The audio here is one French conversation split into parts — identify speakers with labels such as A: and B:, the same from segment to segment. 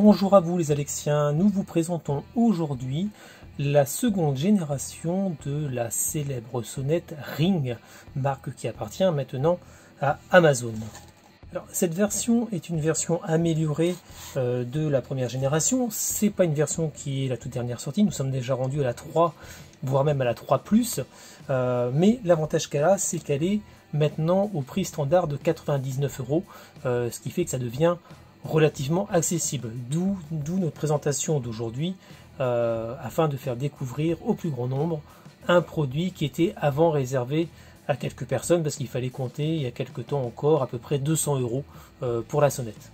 A: Bonjour à vous les Alexiens, nous vous présentons aujourd'hui la seconde génération de la célèbre sonnette Ring, marque qui appartient maintenant à Amazon. Alors, cette version est une version améliorée euh, de la première génération. C'est pas une version qui est la toute dernière sortie. Nous sommes déjà rendus à la 3, voire même à la 3 euh, mais l'avantage qu'elle a, c'est qu'elle est maintenant au prix standard de 99 euros, euh, ce qui fait que ça devient relativement accessible. D'où notre présentation d'aujourd'hui, euh, afin de faire découvrir au plus grand nombre un produit qui était avant réservé à quelques personnes, parce qu'il fallait compter il y a quelques temps encore à peu près 200 euros euh, pour la sonnette.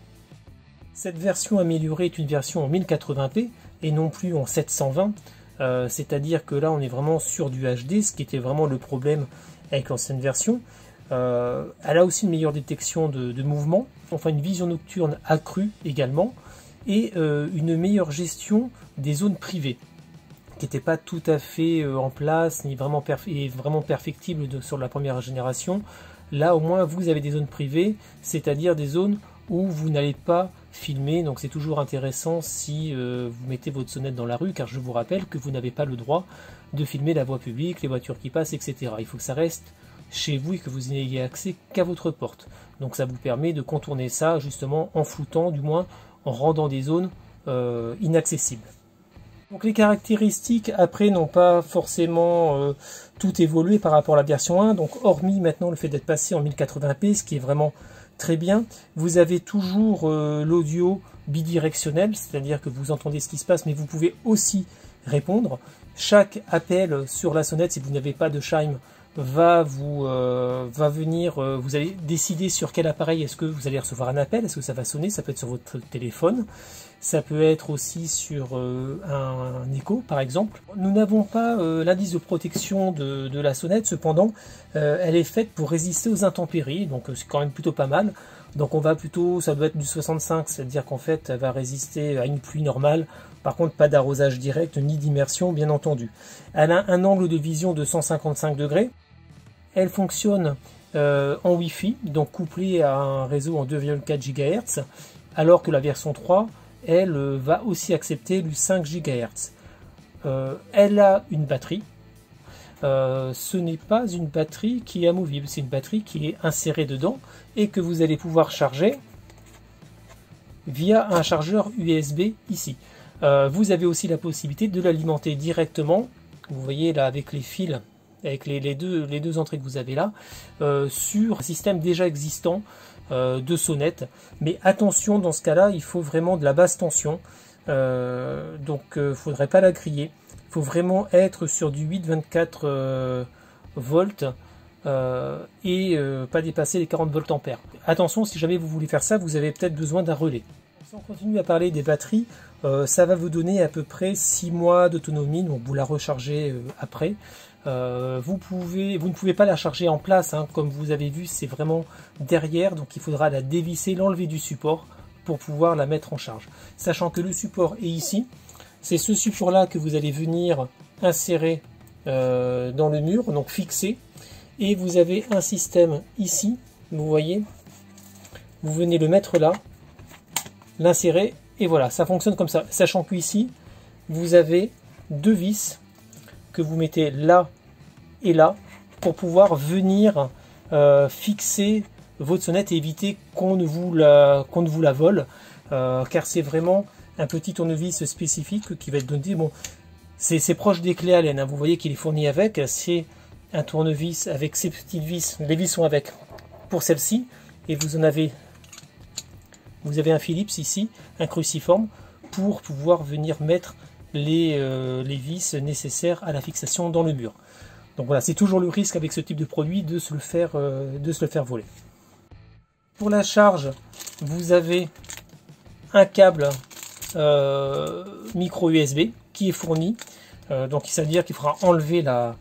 A: Cette version améliorée est une version en 1080p et non plus en 720, euh, c'est-à-dire que là on est vraiment sur du HD, ce qui était vraiment le problème avec l'ancienne version. Euh, elle a aussi une meilleure détection de, mouvement, enfin une vision nocturne accrue également, et euh, une meilleure gestion des zones privées, qui n'étaient pas tout à fait euh, en place, ni vraiment, et vraiment sur la première génération. Là au moins vous avez des zones privées, c'est-à-dire des zones où vous n'allez pas filmer, donc c'est toujours intéressant si vous mettez votre sonnette dans la rue, car je vous rappelle que vous n'avez pas le droit de filmer la voie publique, les voitures qui passent, etc. Il faut que ça reste chez vous et que vous n'ayez accès qu'à votre porte. Donc ça vous permet de contourner ça justement en floutant, du moins en rendant des zones euh, inaccessibles. Donc les caractéristiques après n'ont pas forcément euh, tout évolué par rapport à la version 1, donc hormis maintenant le fait d'être passé en 1080p, ce qui est vraiment très bien, vous avez toujours euh, l'audio bidirectionnel, c'est-à-dire que vous entendez ce qui se passe, mais vous pouvez aussi répondre. Chaque appel sur la sonnette, si vous n'avez pas de chime, va vous euh, va venir, euh, vous allez décider sur quel appareil est-ce que vous allez recevoir un appel, est-ce que ça va sonner, ça peut être sur votre téléphone, ça peut être aussi sur euh, un, écho par exemple. Nous n'avons pas l'indice de protection de, de, la sonnette, cependant elle est faite pour résister aux intempéries, donc c'est quand même plutôt pas mal. Donc on va plutôt, ça doit être du 65, c'est-à-dire qu'en fait elle va résister à une pluie normale, par contre pas d'arrosage direct ni d'immersion bien entendu. Elle a un angle de vision de 155 degrés, elle fonctionne euh, en Wi-Fi, donc couplée à un réseau en 2,4 GHz, alors que la version 3, elle euh, va aussi accepter le 5 GHz. Euh, elle a une batterie. ce n'est pas une batterie qui est amovible, c'est une batterie qui est insérée dedans et que vous allez pouvoir charger via un chargeur USB ici. vous avez aussi la possibilité de l'alimenter directement, vous voyez là avec les fils avec les, deux, les deux entrées que vous avez là, euh, sur un système déjà existant euh, de sonnette. Mais attention, dans ce cas-là, il faut vraiment de la basse tension. Euh, donc, il faudrait pas la griller. Il faut vraiment être sur du 8-24 volts. et pas dépasser les 40 volts ampères. Attention, si jamais vous voulez faire ça, vous avez peut-être besoin d'un relais. On continue à parler des batteries, ça va vous donner à peu près 6 mois d'autonomie, donc vous la rechargez après. Euh, vous, pouvez, vous ne pouvez pas la charger en place, hein. comme vous avez vu, c'est vraiment derrière, donc il faudra la dévisser, l'enlever du support pour pouvoir la mettre en charge. Sachant que le support est ici, c'est ce support-là que vous allez venir insérer euh, dans le mur, donc fixer, et vous avez un système ici, vous voyez, vous venez le mettre là, l'insérer, et voilà, ça fonctionne comme ça. Sachant que ici, vous avez deux vis que vous mettez là et là pour pouvoir venir euh, fixer votre sonnette et éviter qu'on ne, vous la, qu'on vous la vole euh, car c'est vraiment un petit tournevis spécifique qui va être donné. Bon, c'est proche des clés Allen, hein. vous voyez qu'il est fourni avec. C'est un tournevis avec ces petites vis. Les vis sont avec pour celle-ci et vous en avez vous avez un Philips ici, un cruciforme pour pouvoir venir mettre les, euh, les vis nécessaires à la fixation dans le mur. Donc voilà, c'est toujours le risque avec ce type de produit de se le faire, euh, voler. Pour la charge, vous avez un câble euh, micro USB qui est fourni. donc ça veut dire qu'il faudra enlever la,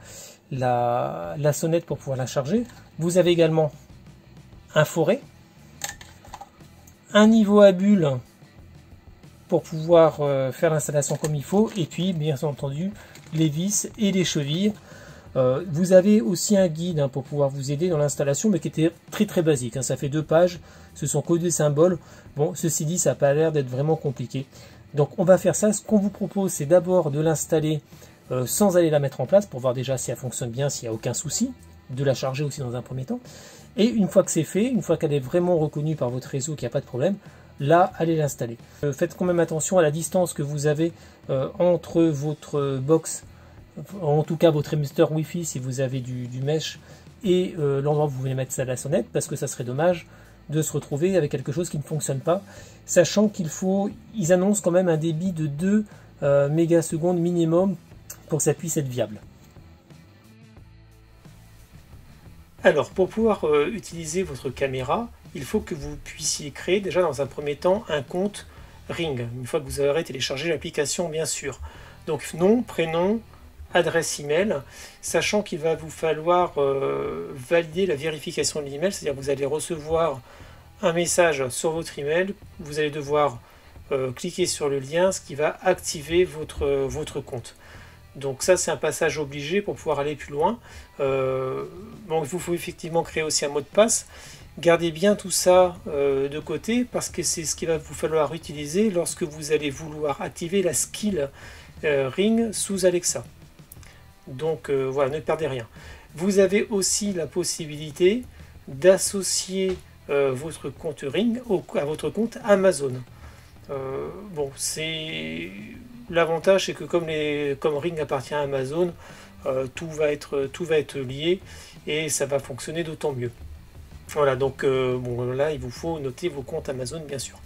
A: la, la, sonnette pour pouvoir la charger. Vous avez également un forêt, un niveau à bulles pour pouvoir euh, faire l'installation comme il faut. Et puis, bien entendu, les vis et les chevilles Euh, vous avez aussi un guide hein, pour pouvoir vous aider dans l'installation, mais qui était très très basique. Hein. Ça fait deux pages, ce sont que des symboles. Bon, ceci dit, ça n'a pas l'air d'être vraiment compliqué. Donc on va faire ça. Ce qu'on vous propose, c'est d'abord de l'installer euh, sans aller la mettre en place pour voir déjà si elle fonctionne bien, s'il n'y a aucun souci, de la charger aussi dans un premier temps. Et une fois que c'est fait, une fois qu'elle est vraiment reconnue par votre réseau qu'il n'y a pas de problème, là, allez l'installer. Euh, faites quand même attention à la distance que vous avez entre votre box en tout cas votre émetteur Wi-Fi si vous avez du, mesh et euh, l'endroit où vous voulez mettre ça à la sonnette parce que ça serait dommage de se retrouver avec quelque chose qui ne fonctionne pas sachant qu'il faut ils annoncent quand même un débit de 2 euh, mégasecondes minimum pour que ça puisse être viable alors pour pouvoir euh, utiliser votre caméra il faut que vous puissiez créer déjà dans un premier temps un compte Ring une fois que vous aurez téléchargé l'application bien sûr donc nom, prénom, adresse email, sachant qu'il va vous falloir euh, valider la vérification de l'email, c'est-à-dire que vous allez recevoir un message sur votre email, vous allez devoir euh, cliquer sur le lien, ce qui va activer votre, votre compte. Donc ça c'est un passage obligé pour pouvoir aller plus loin. Euh, donc vous faut effectivement créer aussi un mot de passe. Gardez bien tout ça de côté parce que c'est ce qu'il va vous falloir utiliser lorsque vous allez vouloir activer la skill Ring sous Alexa. Donc euh, voilà, ne perdez rien. Vous avez aussi la possibilité d'associer euh, votre compte Ring à votre compte Amazon. Euh, bon, c'est l'avantage, c'est que comme, les, comme Ring appartient à Amazon, tout, va être, tout va être lié et ça va fonctionner d'autant mieux. Voilà, donc bon, là, il vous faut noter vos comptes Amazon, bien sûr.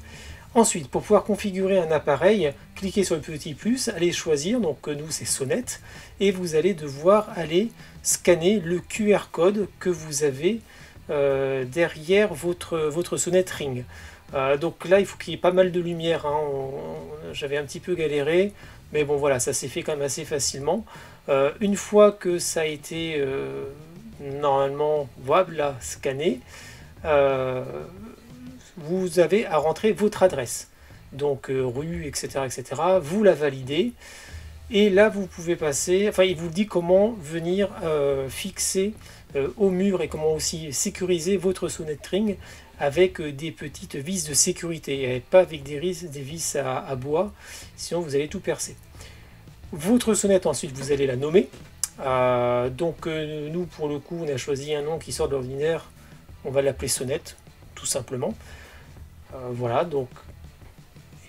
A: Ensuite, pour pouvoir configurer un appareil, cliquez sur le petit plus, allez choisir, donc nous c'est Sonnette, et vous allez devoir aller scanner le QR code que vous avez euh, derrière votre, votre sonnette Ring. Euh, donc là, il faut qu'il y ait pas mal de lumière. Hein. J'avais un petit peu galéré, mais bon voilà, ça s'est fait quand même assez facilement. Euh, une fois que ça a été normalement voable à scanner, vous avez à rentrer votre adresse. Donc euh, rue, etc., etc. Vous la validez. Et là, vous pouvez passer, enfin, il vous dit comment venir euh, fixer euh, au mur et comment aussi sécuriser votre sonnette ring avec des petites vis de sécurité et pas avec des vis, à, bois, sinon vous allez tout percer. Votre sonnette, ensuite, vous allez la nommer. donc, nous, pour le coup, on a choisi un nom qui sort de l'ordinaire. On va l'appeler sonnette, tout simplement. Euh, voilà, donc.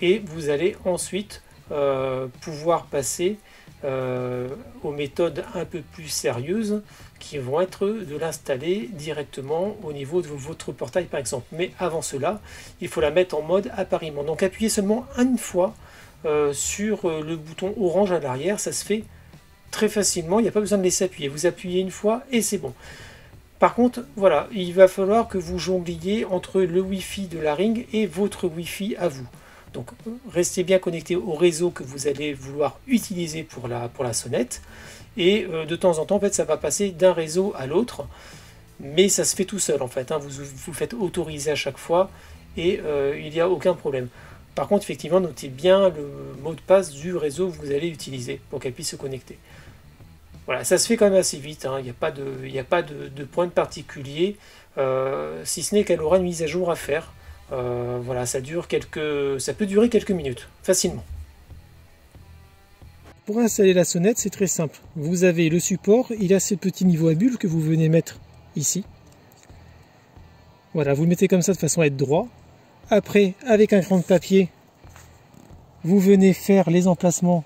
A: Et vous allez ensuite euh, pouvoir passer euh, aux méthodes un peu plus sérieuses qui vont être de l'installer directement au niveau de votre portail par exemple. Mais avant cela, il faut la mettre en mode appariement. Donc appuyez seulement une fois sur le bouton orange à l'arrière, ça se fait très facilement, il n'y a pas besoin de laisser appuyer. Vous appuyez une fois et c'est bon. Par contre, voilà, il va falloir que vous jongliez entre le Wi-Fi de la Ring et votre Wi-Fi à vous. Donc restez bien connecté au réseau que vous allez vouloir utiliser pour la, sonnette. Et euh, de temps en temps, en fait, ça va passer d'un réseau à l'autre. Mais ça se fait tout seul en fait. Hein. Vous vous faites autoriser à chaque fois et euh, il n'y a aucun problème. Par contre, effectivement, notez bien le mot de passe du réseau que vous allez utiliser pour qu'elle puisse se connecter. Voilà, ça se fait quand même assez vite, hein. il n'y a pas de, a pas de, point de particulier, euh, si ce n'est qu'elle aura une mise à jour à faire. Euh, voilà, ça, dure quelques, ça peut durer quelques minutes, facilement.
B: Pour installer la sonnette, c'est très simple. Vous avez le support, il a ce petit niveau à bulle que vous venez mettre ici. Voilà, vous le mettez comme ça de façon à être droit. Après, avec un cran de papier, vous venez faire les emplacements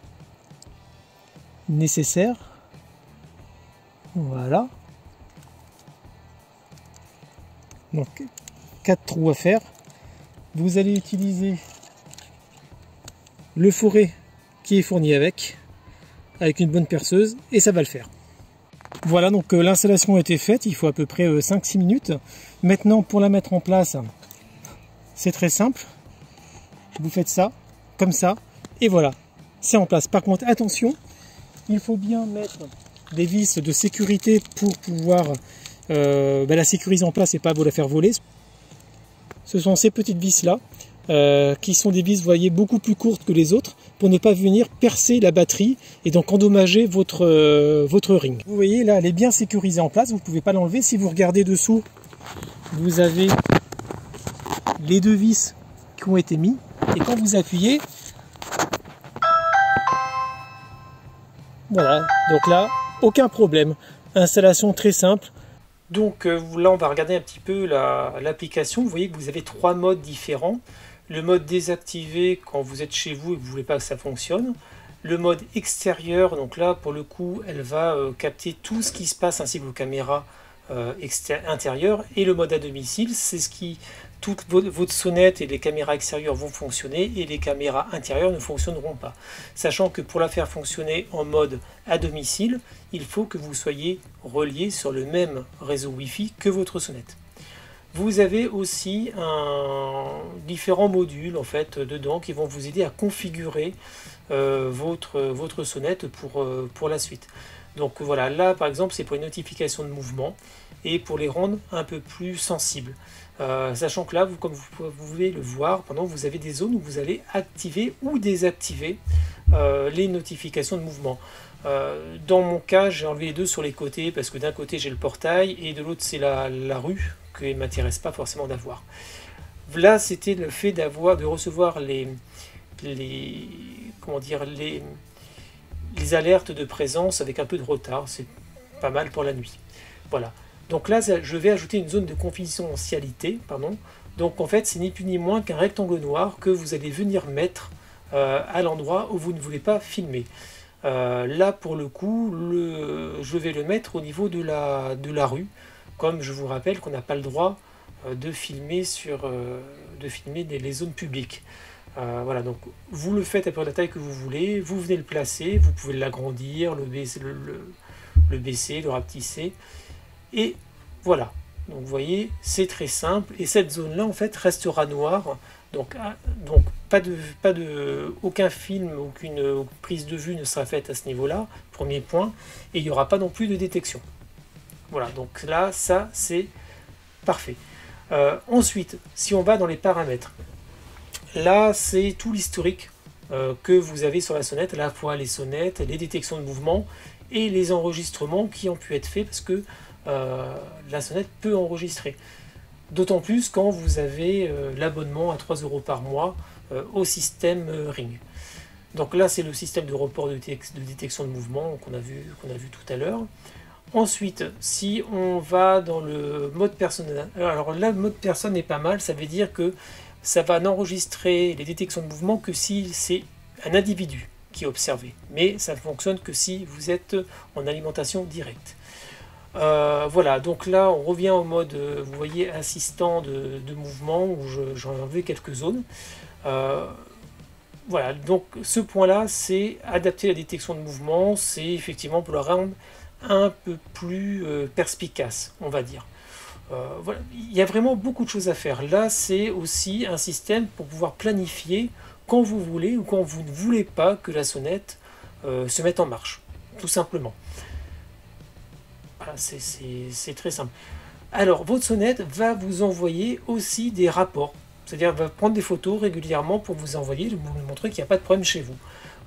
B: nécessaires. Voilà. Donc, quatre trous à faire. Vous allez utiliser le forêt qui est fourni avec, avec une bonne perceuse, et ça va le faire. Voilà, donc euh, l'installation a été faite, il faut à peu près 5-6 euh, minutes. Maintenant, pour la mettre en place, c'est très simple. Vous faites ça, comme ça, et voilà, c'est en place. Par contre, attention, il faut bien mettre des vis de sécurité pour pouvoir euh, ben, la sécuriser en place et pas vous la faire voler. Ce sont ces petites vis là euh, qui sont des vis, vous voyez, beaucoup plus courtes que les autres pour ne pas venir percer la batterie et donc endommager votre, euh, votre ring. Vous voyez là, elle est bien sécurisée en place, vous ne pouvez pas l'enlever. Si vous regardez dessous, vous avez les deux vis qui ont été mis et quand vous appuyez, voilà, donc là, aucun problème. Installation très simple.
A: Donc euh, là, on va regarder un petit peu l'application. vous voyez que vous avez trois modes différents. Le mode désactivé quand vous êtes chez vous et que vous ne voulez pas que ça fonctionne. Le mode extérieur, donc là, pour le coup, elle va euh, capter tout ce qui se passe ainsi que vos caméras euh, intérieures. Et le mode à domicile, c'est ce qui toutes votre sonnette et les caméras extérieures vont fonctionner et les caméras intérieures ne fonctionneront pas. Sachant que pour la faire fonctionner en mode à domicile, il faut que vous soyez relié sur le même réseau Wi-Fi que votre sonnette. Vous avez aussi différents modules en fait dedans qui vont vous aider à configurer euh, votre, votre sonnette pour, euh, pour la suite. Donc voilà, là par exemple c'est pour une notification de mouvement et pour les rendre un peu plus sensibles. Euh, sachant que là, vous, comme vous, pouvez le voir, pendant vous avez des zones où vous allez activer ou désactiver euh, les notifications de mouvement. Euh, dans mon cas, j'ai enlevé les deux sur les côtés parce que d'un côté j'ai le portail et de l'autre c'est la, rue que ne m'intéresse pas forcément d'avoir. Là, c'était le fait d'avoir, de recevoir les, comment dire, les alertes de présence avec un peu de retard. C'est pas mal pour la nuit. Voilà. Donc là, je vais ajouter une zone de confidentialité. Pardon. Donc en fait, c'est ni plus ni moins qu'un rectangle noir que vous allez venir mettre euh, à l'endroit où vous ne voulez pas filmer. Euh, là, pour le coup, je vais le mettre au niveau de la, rue, comme je vous rappelle qu'on n'a pas le droit euh, de filmer, sur, de filmer les, zones publiques. voilà, donc vous le faites à peu la taille que vous voulez, vous venez le placer, vous pouvez l'agrandir, le, le, le baisser, le rapetisser. Et voilà. Donc vous voyez, c'est très simple. Et cette zone-là, en fait, restera noire. Donc, ah, donc pas de, pas de, aucun film, aucune prise de vue ne sera faite à ce niveau-là, premier point. Et il n'y aura pas non plus de détection. Voilà, donc là, ça, c'est parfait. Euh, ensuite, si on va dans les paramètres, là, c'est tout l'historique euh, que vous avez sur la sonnette, à la fois les sonnettes, les détections de mouvement et les enregistrements qui ont pu être faits parce que euh, la sonnette peut enregistrer. D'autant plus quand vous avez euh, l'abonnement à 3 euros par mois euh, au système Ring. Donc là, c'est le système de report de, détection de mouvement qu'on a, vu, a vu tout à l'heure. Ensuite, si on va dans le mode personne, alors là, le mode personne est pas mal, ça veut dire que ça va n'enregistrer les détections de mouvement que si c'est un individu qui est observé. Mais ça ne fonctionne que si vous êtes en alimentation directe. Euh, voilà, donc là on revient au mode, euh, vous voyez, assistant de, mouvement où j'en ai enlevé quelques zones. Euh, voilà, donc ce point-là, c'est adapter la détection de mouvement, c'est effectivement pour le rendre un peu plus perspicace, on va dire. Il y a vraiment beaucoup de choses à faire. Là, c'est aussi un système pour pouvoir planifier quand vous voulez ou quand vous ne voulez pas que la sonnette se mette en marche, tout simplement c'est très simple. Alors, votre sonnette va vous envoyer aussi des rapports. C'est-à-dire, va prendre des photos régulièrement pour vous envoyer, vous montrer qu'il n'y a pas de problème chez vous.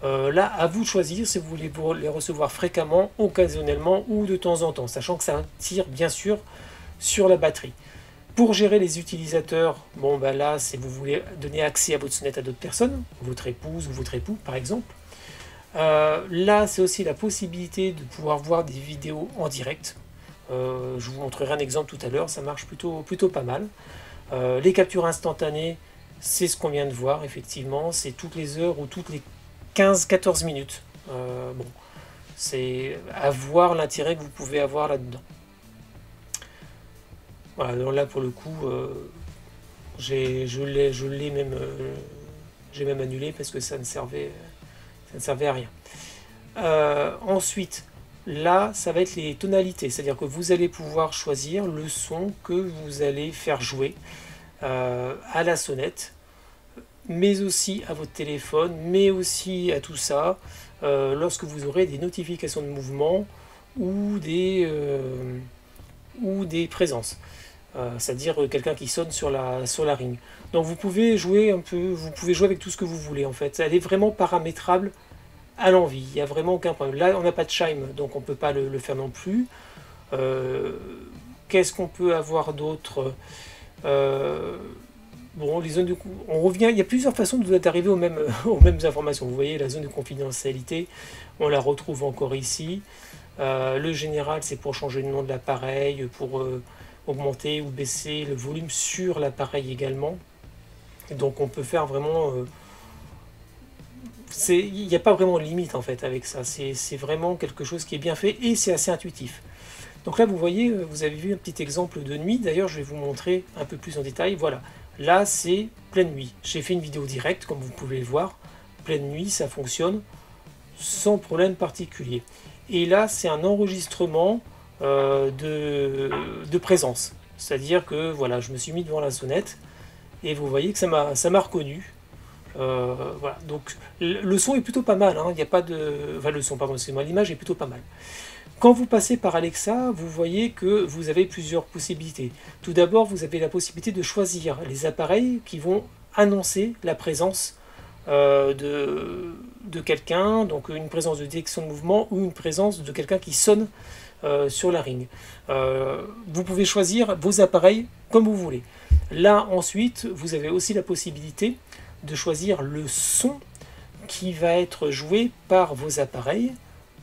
A: Euh, là, à vous de choisir si vous voulez les recevoir fréquemment, occasionnellement ou de temps en temps, sachant que ça tire bien sûr sur la batterie. Pour gérer les utilisateurs, bon bah là, c'est vous voulez donner accès à votre sonnette à d'autres personnes, votre épouse ou votre époux par exemple. Euh, là, c'est aussi la possibilité de pouvoir voir des vidéos en direct. Euh, je vous montrerai un exemple tout à l'heure, ça marche plutôt, plutôt pas mal. Euh, les captures instantanées, c'est ce qu'on vient de voir, effectivement. C'est toutes les heures ou toutes les 15-14 minutes. bon, c'est à l'intérêt que vous pouvez avoir là-dedans. Là pour le coup, je l'ai j'ai même annulé parce que ça ne servait ça ne servait à rien. Euh, ensuite, là, ça va être les tonalités, c'est-à-dire que vous allez pouvoir choisir le son que vous allez faire jouer euh, à la sonnette, mais aussi à votre téléphone, mais aussi à tout ça, euh, lorsque vous aurez des notifications de mouvement ou des, ou des présences. c'est-à-dire quelqu'un qui sonne sur la, sur la ring. Donc vous pouvez jouer un peu, vous pouvez jouer avec tout ce que vous voulez en fait. Elle est vraiment paramétrable à l'envie. Il n'y a vraiment aucun problème. Là, on n'a pas de chime, donc on ne peut pas le, faire non plus. Qu'est-ce qu'on peut avoir d'autre Bon, les zones de on revient. Il y a plusieurs façons d'arriver aux mêmes, aux mêmes informations. Vous voyez, la zone de confidentialité, on la retrouve encore ici. Euh, le général, c'est pour changer le nom de l'appareil, pour euh, augmenter ou baisser le volume sur l'appareil également. Donc, on peut faire vraiment. Euh, il n'y a pas vraiment de limite en fait avec ça. C'est vraiment quelque chose qui est bien fait et c'est assez intuitif. Donc là, vous voyez, vous avez vu un petit exemple de nuit. D'ailleurs, je vais vous montrer un peu plus en détail. Voilà. Là, c'est pleine nuit. J'ai fait une vidéo directe, comme vous pouvez le voir. Pleine nuit, ça fonctionne sans problème particulier. Et là, c'est un enregistrement euh, de, présence. C'est-à-dire que voilà, je me suis mis devant la sonnette et vous voyez que ça m'a reconnu. Euh, voilà, donc le son est plutôt pas mal. Hein. Il n'y a pas de, enfin le son, pardon, c'est moi, l'image est plutôt pas mal. Quand vous passez par Alexa, vous voyez que vous avez plusieurs possibilités. Tout d'abord, vous avez la possibilité de choisir les appareils qui vont annoncer la présence euh, de, quelqu'un, donc une présence de détection de mouvement ou une présence de quelqu'un qui sonne euh, sur la ring. Vous pouvez choisir vos appareils comme vous voulez. Là ensuite, vous avez aussi la possibilité de choisir le son qui va être joué par vos appareils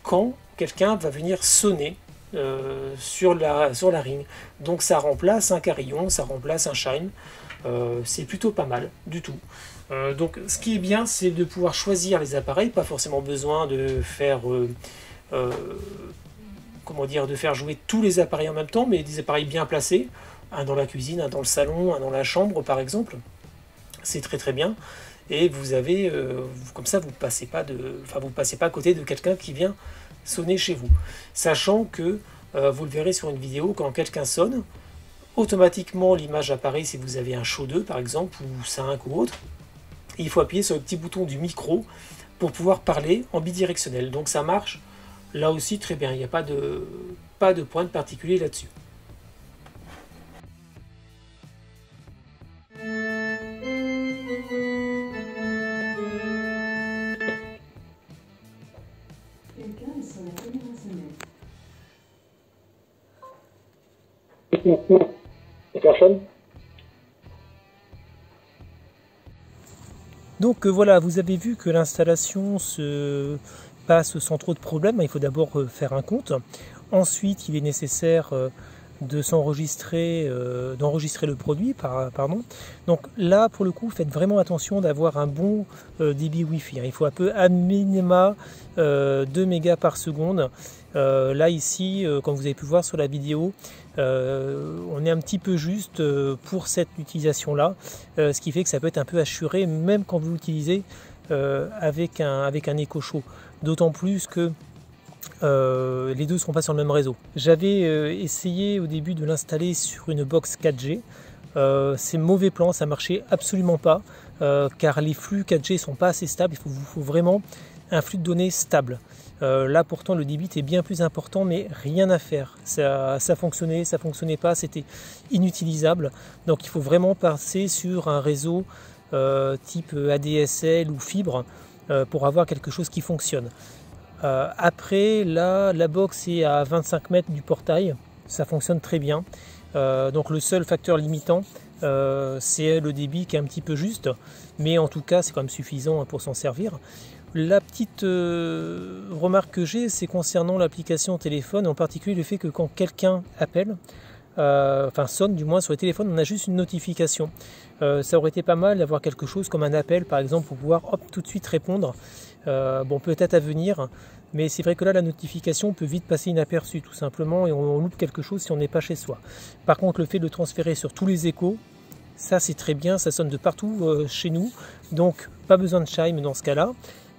A: quand quelqu'un va venir sonner euh, sur, la, sur la ring. Donc ça remplace un carillon, ça remplace un chime. Euh, c'est plutôt pas mal du tout. Euh, donc ce qui est bien, c'est de pouvoir choisir les appareils, pas forcément besoin de faire comment dire, de faire jouer tous les appareils en même temps, mais des appareils bien placés, un dans la cuisine, un dans le salon, un dans la chambre par exemple. C'est très très bien. Et vous avez, comme ça, vous passez pas de, enfin vous passez pas à côté de quelqu'un qui vient sonner chez vous. Sachant que, euh, vous le verrez sur une vidéo, quand quelqu'un sonne, automatiquement l'image apparaît si vous avez un show 2 par exemple, ou 5 ou autre. il faut appuyer sur le petit bouton du micro pour pouvoir parler en bidirectionnel. Donc ça marche là aussi très bien, il n'y a pas de, pas de point particulier là-dessus. Donc euh, voilà, vous avez vu que l'installation se passe sans trop de problèmes. Il faut d'abord euh, faire un compte. Ensuite, il est nécessaire euh, de s'enregistrer, d'enregistrer le produit, pardon. Donc là, pour le coup, faites vraiment attention d'avoir un bon débit Wi-Fi. Hein. Il faut un peu à minima 2 mégas par seconde. là ici, comme vous avez pu voir sur la vidéo, euh, on est un petit peu juste euh, pour cette utilisation-là, euh, ce qui fait que ça peut être un peu assuré même quand vous l'utilisez avec, un, avec un écho chaud. D'autant plus que les deux ne seront pas sur le même réseau. J'avais essayé au début de l'installer sur une box 4G. c'est mauvais plan, ça marchait absolument pas, car les flux 4G sont pas assez stables. Il vous faut vraiment un flux de données stable. Euh, là pourtant le débit est bien plus important mais rien à faire. Ça, ça fonctionnait, ça fonctionnait pas, c'était inutilisable. Donc il faut vraiment passer sur un réseau euh, type ADSL ou fibre euh, pour avoir quelque chose qui fonctionne. Après là la box est à 25 mètres du portail, ça fonctionne très bien. donc le seul facteur limitant c'est le débit qui est un petit peu juste, mais en tout cas c'est quand même suffisant pour s'en servir. La petite euh, remarque que j'ai, c'est concernant l'application téléphone, en particulier le fait que quand quelqu'un appelle, euh, enfin sonne du moins sur le téléphone, on a juste une notification. Euh, ça aurait été pas mal d'avoir quelque chose comme un appel par exemple pour pouvoir tout de suite répondre. bon, peut-être à venir, mais c'est vrai que là la notification peut vite passer inaperçue tout simplement et on, loupe quelque chose si on n'est pas chez soi. Par contre, le fait de transférer sur tous les échos, ça c'est très bien, ça sonne de partout chez nous, donc pas besoin de chime dans ce cas-là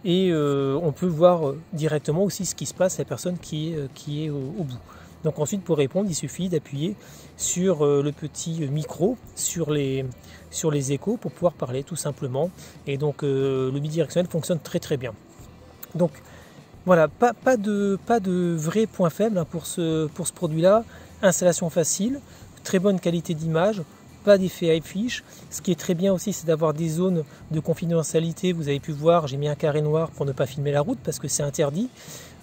A: et euh, on peut voir euh, directement aussi ce qui se passe à la personne euh, qui est au, bout. Donc ensuite pour répondre il suffit d'appuyer sur le petit micro sur les, sur les échos pour pouvoir parler tout simplement et donc le bidirectionnel fonctionne très très bien. Donc voilà, pas, pas, de, pas de vrai point faible hein, pour ce, pour ce produit là, installation facile, très bonne qualité d'image, pas d'effet affiche. Ce qui est très bien aussi, c'est d'avoir des zones de confidentialité. Vous avez pu voir, j'ai mis un carré noir pour ne pas filmer la route parce que c'est interdit.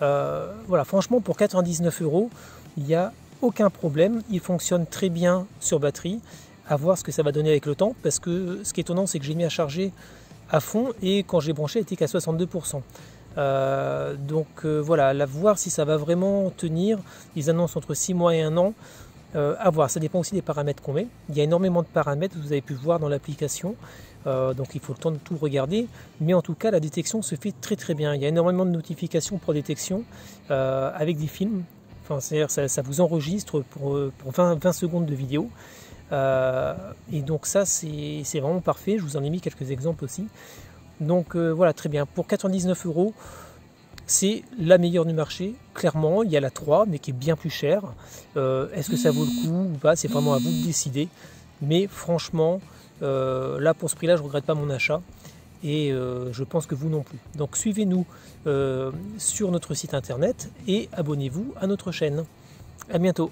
A: Euh, voilà, franchement, pour 99 euros, il n'y a aucun problème. Il fonctionne très bien sur batterie. À voir ce que ça va donner avec le temps parce que ce qui est étonnant, c'est que j'ai mis à charger à fond et quand j'ai branché, il était qu'à 62%. Euh, donc euh, voilà, à voir si ça va vraiment tenir. Ils annoncent entre 6 mois et 1 an. Euh, à voir, ça dépend aussi des paramètres qu'on met. Il y a énormément de paramètres, vous avez pu voir dans l'application. donc il faut le temps de tout regarder. Mais en tout cas, la détection se fait très très bien. Il y a énormément de notifications pour détection avec des films. Enfin, c'est-à-dire ça, vous enregistre pour, pour 20, 20 secondes de vidéo. et donc ça, c'est vraiment parfait. Je vous en ai mis quelques exemples aussi. Donc euh, voilà, très bien. Pour 99 euros, c'est la meilleure du marché. Clairement, il y a la 3, mais qui est bien plus chère. Euh, est-ce que ça vaut le coup ou pas? C'est vraiment à vous de décider. Mais franchement, euh, là, pour ce prix-là, je regrette pas mon achat. Et je pense que vous non plus. Donc suivez-nous sur notre site internet et abonnez-vous à notre chaîne. A bientôt